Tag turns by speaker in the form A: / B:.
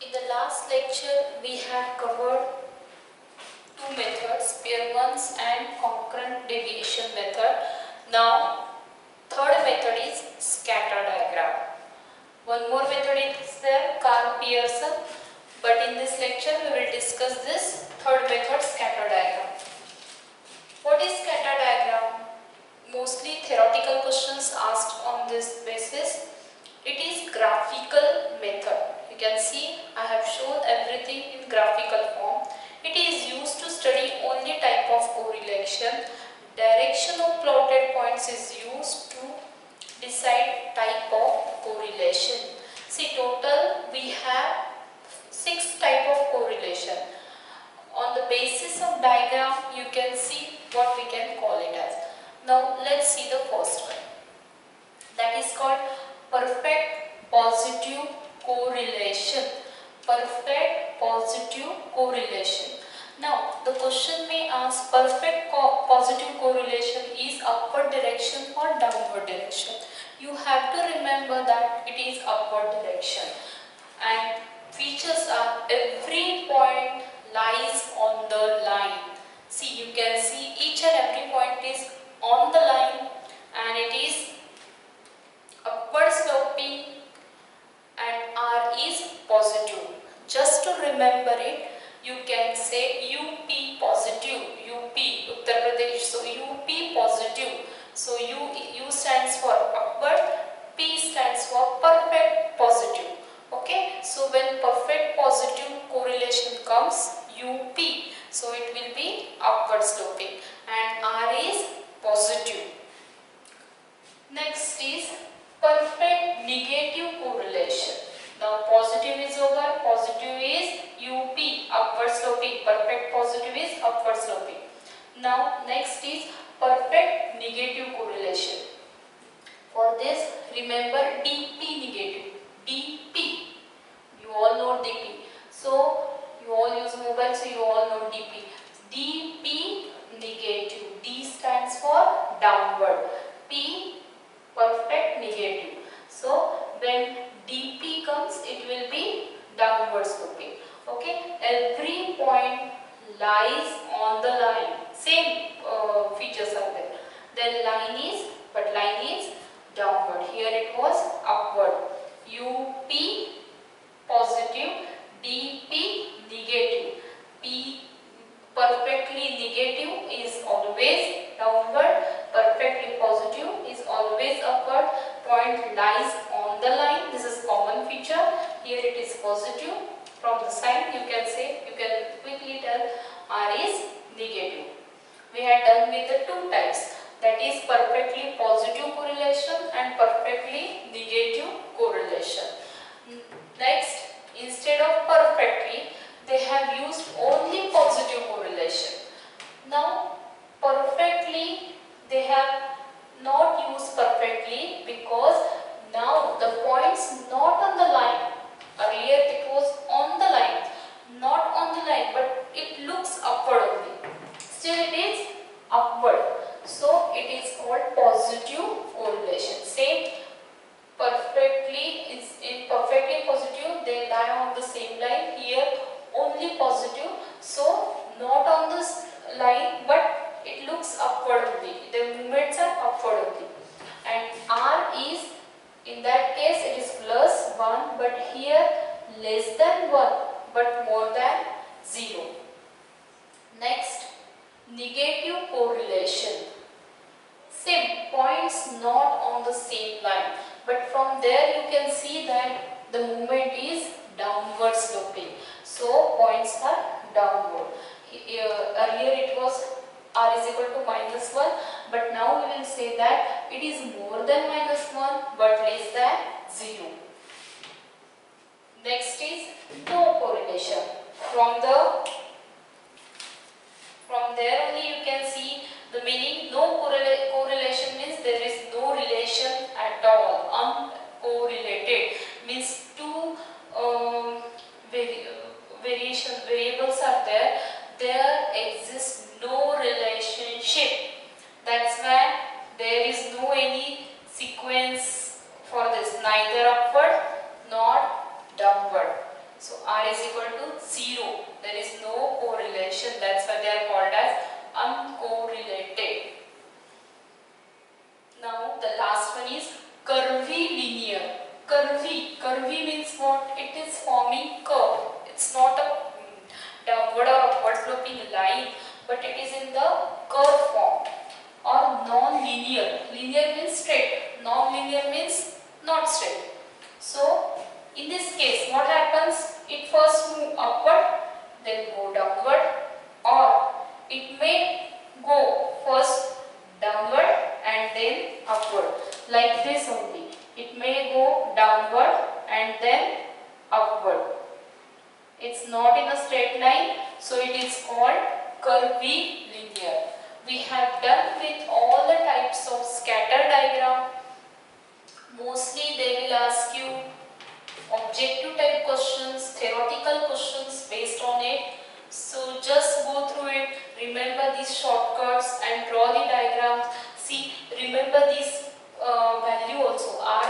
A: In the last lecture, we had covered two methods, Spearman's and concurrent deviation method. Now, third method is scatter diagram. One more method is there, Karl-Pearson. But in this lecture, we will discuss this third method, scatter diagram. What is scatter diagram? Mostly theoretical questions asked on this basis. It is graphical method can see I have shown everything in graphical form. It is used to study only type of correlation. Direction of plotted points is used to decide type of correlation. See total we have six type of correlation. On the basis of diagram you can see what we can call it as. Now let's see the first one. That is called perfect positive correlation. Perfect positive correlation. Now the question may ask perfect co positive correlation is upward direction or downward direction? You have to remember that it is upward direction and features are every point lies on the line see you can see each and every point is on the line and it is upward sloping and R is positive. Just to remember it, you can say UP positive, UP, Uttar Pradesh. So UP positive. So U, U stands for upward, P stands for perfect positive. Okay, so when perfect positive correlation comes, UP, so it will be upward sloping and R is positive. Next is perfect negative correlation. Now positive is over, positive is UP, upward sloping, perfect positive is upward sloping. Now next is perfect negative correlation. For this remember DP negative, DP, you all know DP. So you all use mobile so you all know DP. DP negative, D stands for downward, P perfect negative. So when dp comes it will be downward sloping. Okay, every point lies on the line. Same uh, features are there. Then line is, but line is downward. Here it was upward. UP positive, DP negative. P perfectly negative is always downward, perfectly positive is always upward, point lies on the line, this is common feature, here it is positive, from the side you can say, you can quickly tell R is negative. With the two types, that is perfectly positive correlation and perfectly negative correlation. Next, instead of perfectly, they have used only positive correlation. Now, perfectly, they have not used perfectly because now the points not on the line. Earlier it was on the line, not on the line, but it looks upward only. Still it is upward. So it is called positive correlation. Same perfectly is in perfectly positive they lie on the same line here only positive so not on this line but it looks upward only the movements are upward only and r is in that case it is plus 1 but here less than 1 but more than 0 next negative correlation same points not on the same line but from there you can see that the movement is downward sloping so points are downward. Uh, earlier it was r is equal to minus 1 but now we will say that it is more than minus 1 but less than 0. Next is no correlation. From the from there only you can see the meaning. No correla correlation means there is no relation at all. Uncorrelated means two um, vari variation variables are there. There exists no relationship. That's why there is no any sequence for this neither upward downward So R is equal to 0. There is no correlation. That's why they are called as uncorrelated. Now the last one is curvilinear. Curvy. Curvy means what? It is forming curve. It's not a mm, downward or upward sloping line but it is in the curve form or non-linear. Linear means straight. Non-linear means not straight. So in this case what happens? It first move upward then go downward or it may go first downward and then upward like this only. It may go downward and then upward. It's not in a straight line so it is called curvilinear. We have done with all the types of scatter diagram. Mostly they will ask you objective type questions, theoretical questions based on it. So just go through it, remember these shortcuts and draw the diagrams. See, remember this uh, value also, R